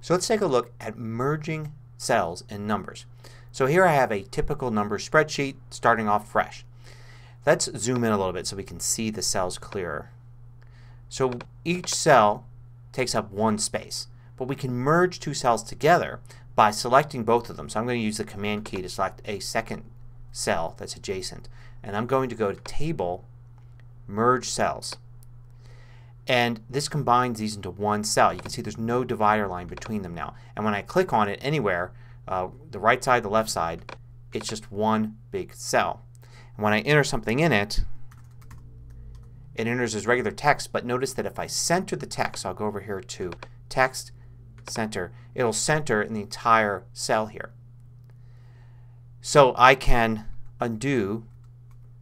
So let's take a look at merging cells and numbers. So here I have a typical number spreadsheet starting off fresh. Let's zoom in a little bit so we can see the cells clearer. So each cell takes up one space. But we can merge two cells together by selecting both of them. So I'm going to use the Command key to select a second cell that's adjacent. And I'm going to go to Table, Merge Cells. And this combines these into one cell. You can see there's no divider line between them now. And when I click on it anywhere, uh, the right side, the left side, it's just one big cell. And when I enter something in it, it enters as regular text. But notice that if I center the text, I'll go over here to Text, Center, it'll center in the entire cell here. So I can undo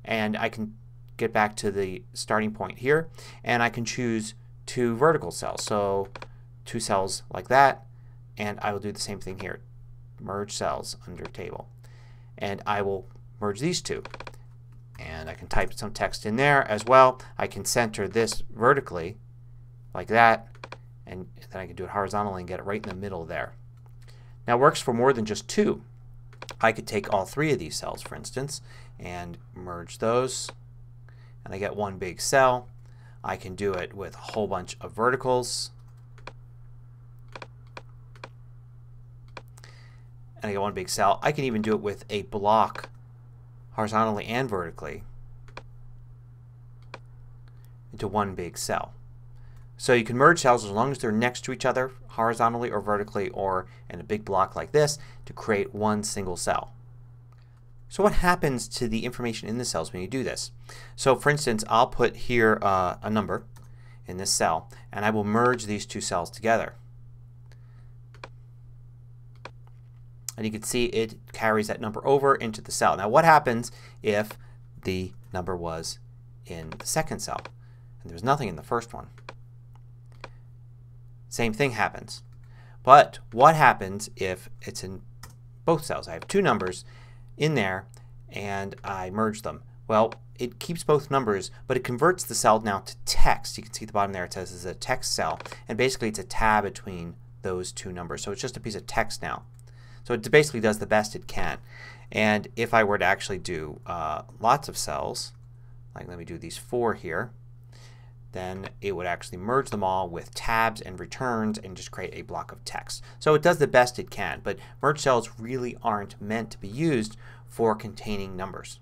and I can get back to the starting point here and I can choose two vertical cells. So two cells like that and I will do the same thing here. Merge cells under table. And I will merge these two. And I can type some text in there as well. I can center this vertically like that and then I can do it horizontally and get it right in the middle there. Now it works for more than just two. I could take all three of these cells for instance and merge those and I get one big cell. I can do it with a whole bunch of verticals. And I get one big cell. I can even do it with a block horizontally and vertically into one big cell. So you can merge cells as long as they're next to each other horizontally or vertically or in a big block like this to create one single cell. So what happens to the information in the cells when you do this? So for instance I'll put here uh, a number in this cell and I will merge these two cells together. And you can see it carries that number over into the cell. Now what happens if the number was in the second cell and there was nothing in the first one? Same thing happens. But what happens if it's in both cells? I have two numbers in there and I merge them. Well, it keeps both numbers but it converts the cell now to text. You can see at the bottom there it says it's a text cell and basically it's a tab between those two numbers. So it's just a piece of text now. So it basically does the best it can. And if I were to actually do uh, lots of cells, like let me do these four here, then it would actually merge them all with tabs and returns and just create a block of text. So it does the best it can but merge cells really aren't meant to be used for containing numbers.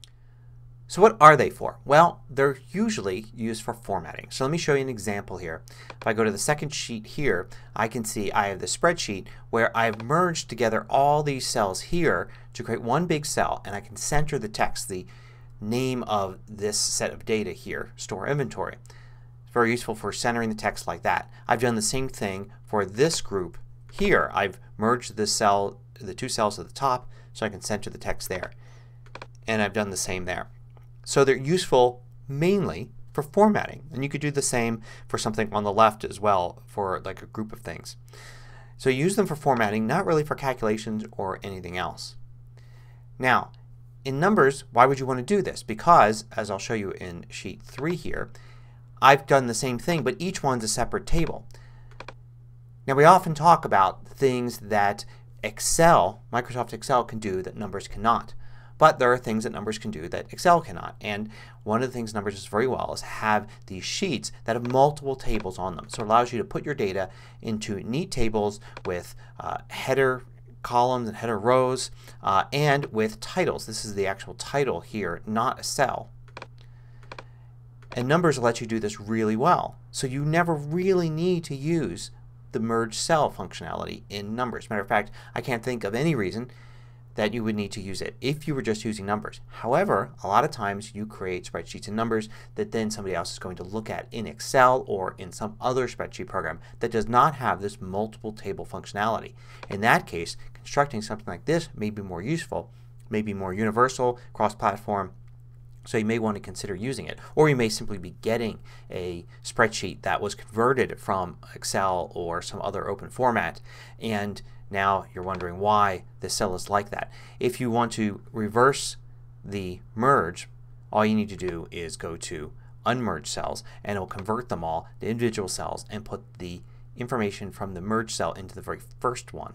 So what are they for? Well, they're usually used for formatting. So let me show you an example here. If I go to the second sheet here I can see I have the spreadsheet where I've merged together all these cells here to create one big cell and I can center the text, the name of this set of data here, store inventory very useful for centering the text like that. I've done the same thing for this group here. I've merged the cell, the two cells at the top so I can center the text there. And I've done the same there. So they're useful mainly for formatting. And you could do the same for something on the left as well for like a group of things. So use them for formatting, not really for calculations or anything else. Now, in numbers, why would you want to do this? Because, as I'll show you in sheet 3 here, I've done the same thing but each one's a separate table. Now we often talk about things that Excel, Microsoft Excel can do that numbers cannot. But there are things that numbers can do that Excel cannot. And one of the things numbers does very well is have these sheets that have multiple tables on them. So it allows you to put your data into neat tables with uh, header columns and header rows uh, and with titles. This is the actual title here, not a cell. And Numbers let you do this really well. So you never really need to use the merge cell functionality in Numbers. Matter of fact, I can't think of any reason that you would need to use it if you were just using Numbers. However, a lot of times you create spreadsheets in Numbers that then somebody else is going to look at in Excel or in some other spreadsheet program that does not have this multiple table functionality. In that case, constructing something like this may be more useful, may be more universal, cross-platform, so you may want to consider using it. Or you may simply be getting a spreadsheet that was converted from Excel or some other open format and now you're wondering why the cell is like that. If you want to reverse the merge all you need to do is go to unmerge cells and it will convert them all to individual cells and put the information from the merge cell into the very first one.